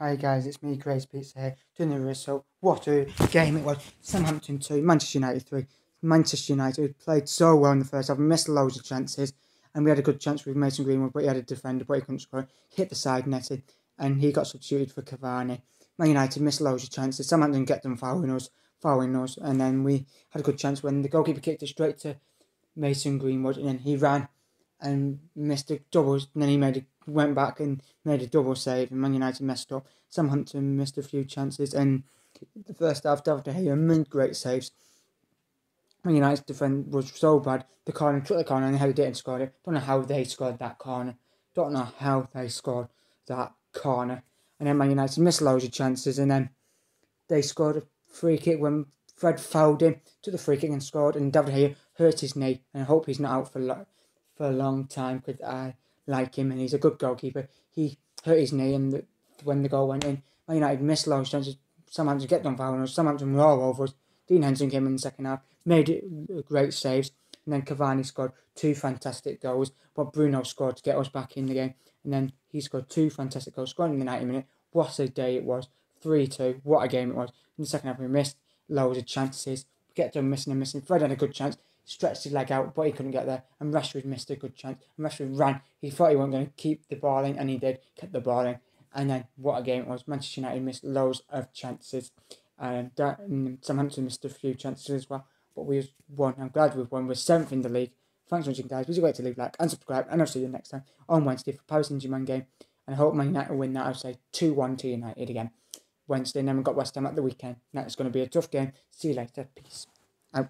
Hi guys, it's me, Krazy Pizza here, doing the result. What a game it was. Southampton 2, Manchester United 3. Manchester United played so well in the first half, missed loads of chances, and we had a good chance with Mason Greenwood, but he had a defender, but he couldn't score. Hit the side netted, and he got substituted for Cavani. Man United missed loads of chances. Southampton get them fouling us, fouling us, and then we had a good chance when the goalkeeper kicked it straight to Mason Greenwood, and then he ran and missed a double, and then he made a went back and made a double save, and Man United messed up. Southampton missed a few chances, and the first half, David De Gea made great saves. Man United's defence was so bad. The corner took the corner and headed it and scored it. Don't know how they scored that corner. Don't know how they scored that corner. And then Man United missed loads of chances, and then they scored a free kick when Fred fouled him, took the free kick and scored. And David Gea hurt his knee, and I hope he's not out for lo- for a long time because I like him and he's a good goalkeeper. He hurt his knee and the, when the goal went in, Man United missed loads of chances. Southampton get done fouling us. Southampton were all over us. Dean Henderson came in the second half, made uh, great saves, and then Cavani scored two fantastic goals. But Bruno scored to get us back in the game, and then he scored two fantastic goals, scoring in the 90 minute. What a day it was! 3 2. What a game it was. In the second half, we missed loads of chances. We get done missing and missing. Fred had a good chance stretched his leg out, but he couldn't get there. And Rashford missed a good chance. And Rashford ran. He thought he wasn't going to keep the ball in, and he did. Kept the ball in. And then what a game it was. Manchester United missed loads of chances. And, that, and Southampton missed a few chances as well. But we won. I'm glad we've won. We're seventh in the league. Thanks for watching, guys. Please wait to leave like and subscribe. And I'll see you next time on Wednesday for Paris Saint Germain game. And I hope Man United win that. I'll say 2 1 to United again. Wednesday. And then we've got West Ham at the weekend. That's going to be a tough game. See you later. Peace. Out.